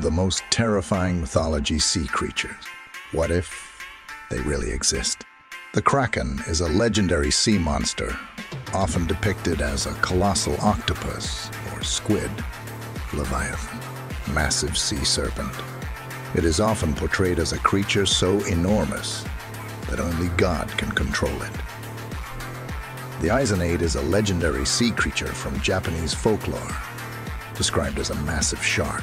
The most terrifying mythology sea creatures. What if they really exist? The Kraken is a legendary sea monster, often depicted as a colossal octopus or squid, Leviathan, massive sea serpent. It is often portrayed as a creature so enormous that only God can control it. The Isonade is a legendary sea creature from Japanese folklore, described as a massive shark